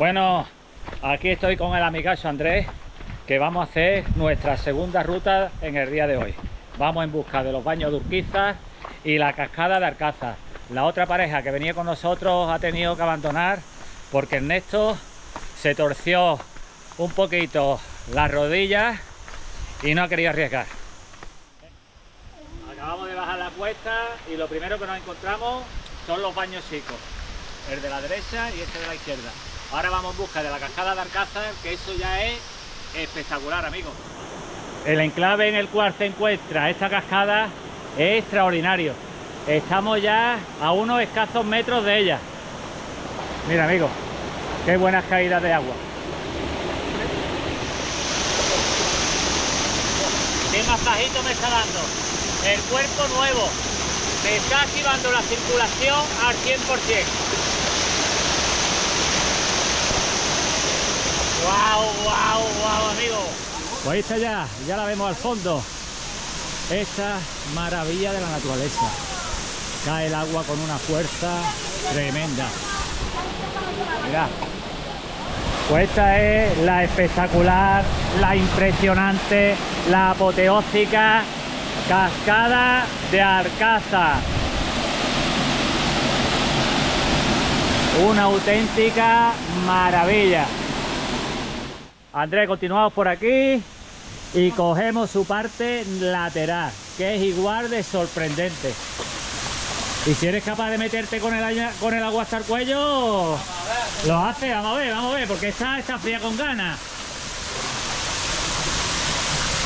Bueno, aquí estoy con el amigazo Andrés, que vamos a hacer nuestra segunda ruta en el día de hoy. Vamos en busca de los baños de Urquiza y la cascada de Arcaza. La otra pareja que venía con nosotros ha tenido que abandonar porque Ernesto se torció un poquito las rodillas y no ha querido arriesgar. Acabamos de bajar la cuesta y lo primero que nos encontramos son los baños chicos, el de la derecha y este de la izquierda. Ahora vamos en busca de la cascada de Arcázar, que eso ya es espectacular, amigos. El enclave en el cual se encuentra esta cascada es extraordinario. Estamos ya a unos escasos metros de ella. Mira, amigos, qué buenas caídas de agua. Qué masajito me está dando. El cuerpo nuevo. Me está activando la circulación al 100%. ¡Wow, wow, wow, amigo! Pues ahí está ya, ya la vemos al fondo. Esta maravilla de la naturaleza. Cae el agua con una fuerza tremenda. Mirad. Pues esta es la espectacular, la impresionante, la apoteósica cascada de Arcaza. Una auténtica maravilla. Andrés, continuamos por aquí y cogemos su parte lateral, que es igual de sorprendente. Y si eres capaz de meterte con el, con el agua hasta el cuello, lo hace, vamos a ver, vamos a ver, porque esta está fría con ganas.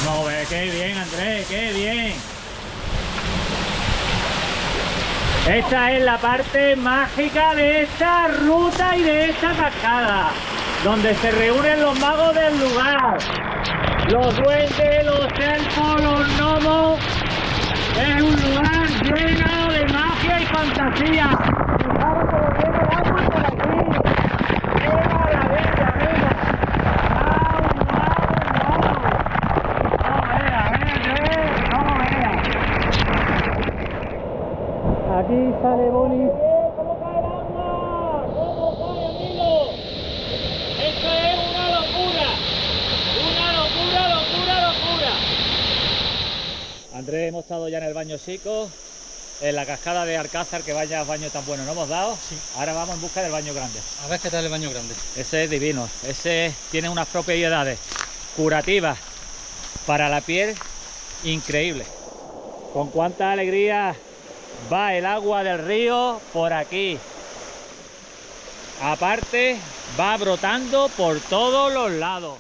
No, ve, qué bien, Andrés, qué bien. Esta es la parte mágica de esta ruta y de esta cascada donde se reúnen los magos del lugar. Los duendes, los elfos, los gnomos. Es un lugar lleno de magia y fantasía. Aquí. Sale Bonnie. ¿Cómo cae el agua? ¿Cómo cae, amigos? Esto es una locura. Una locura, locura, locura. Andrés, hemos estado ya en el baño chico, en la cascada de Alcázar, que vaya baño tan bueno no hemos dado. Sí. Ahora vamos en busca del baño grande. A ver qué tal el baño grande. Ese es divino, ese tiene unas propiedades curativas para la piel increíbles. Con cuánta alegría va el agua del río por aquí. Aparte, va brotando por todos los lados.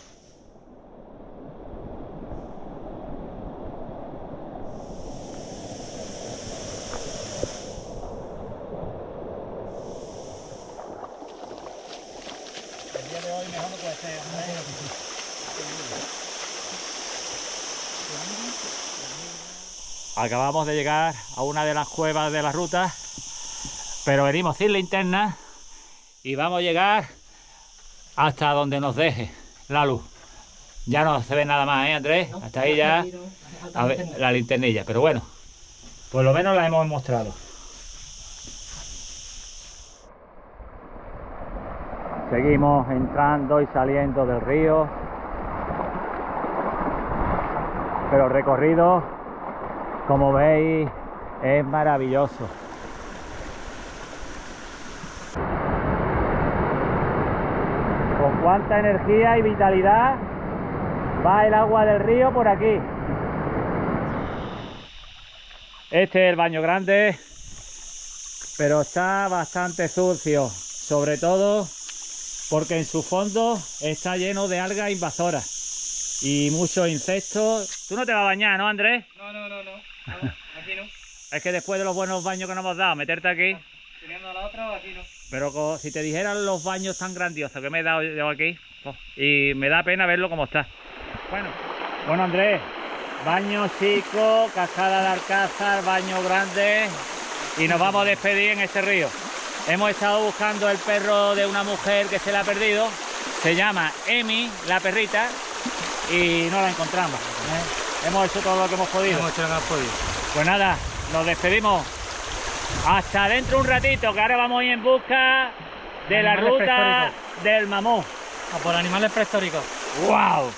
El día de hoy mejor no puede ser. Acabamos de llegar a una de las cuevas de la ruta, pero venimos sin linterna y vamos a llegar hasta donde nos deje la luz. Ya no se ve nada más, ¿eh, Andrés? Hasta ahí ya a ver, la linternilla, pero bueno, por lo menos la hemos mostrado. Seguimos entrando y saliendo del río. Pero el recorrido, como veis, es maravilloso. Con cuánta energía y vitalidad va el agua del río por aquí. Este es el baño grande, pero está bastante sucio, sobre todo porque en su fondo está lleno de algas invasoras y muchos insectos. Tú no te vas a bañar, ¿no, Andrés? No, no, no, no. No aquí no. Es que después de los buenos baños que nos hemos dado, meterte aquí. Teniendo la otra, aquí no. Pero si te dijeran los baños tan grandiosos que me he dado yo aquí, oh, y me da pena verlo como está. Bueno, bueno Andrés, baño chico, cascada de Alcázar, baño grande, y nos vamos a despedir en este río. Hemos estado buscando el perro de una mujer que se le ha perdido, se llama Emi, la perrita, y no la encontramos. ¿eh? Hemos hecho todo lo que hemos podido. Hemos hecho lo que hemos podido. Pues nada, nos despedimos. Hasta dentro un ratito, que ahora vamos a ir en busca de la ruta del mamón. A por animales prehistóricos. ¡Wow!